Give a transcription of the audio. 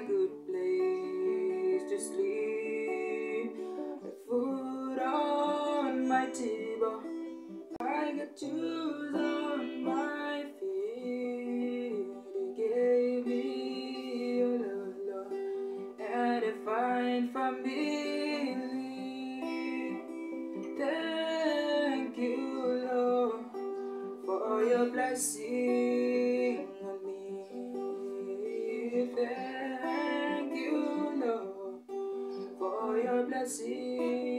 good place to sleep. The food on my table. I got shoes on my feet. You gave me your love, Lord, and a fine family. Thank you, Lord, for your blessing on me. Thank your blessing.